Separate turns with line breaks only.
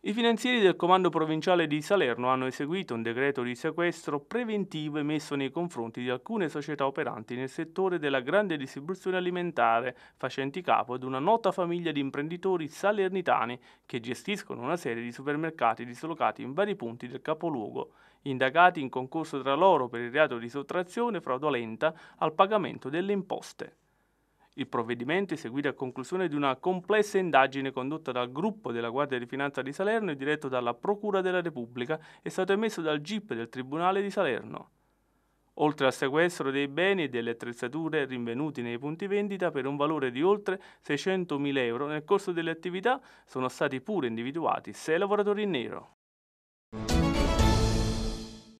I finanzieri del Comando Provinciale di Salerno hanno eseguito un decreto di sequestro preventivo emesso nei confronti di alcune società operanti nel settore della grande distribuzione alimentare, facenti capo ad una nota famiglia di imprenditori salernitani che gestiscono una serie di supermercati dislocati in vari punti del capoluogo, indagati in concorso tra loro per il reato di sottrazione fraudolenta al pagamento delle imposte. Il provvedimento è seguito a conclusione di una complessa indagine condotta dal gruppo della Guardia di Finanza di Salerno e diretto dalla Procura della Repubblica è stato emesso dal GIP del Tribunale di Salerno. Oltre al sequestro dei beni e delle attrezzature rinvenuti nei punti vendita per un valore di oltre 600.000 euro, nel corso delle attività sono stati pure individuati sei lavoratori in nero.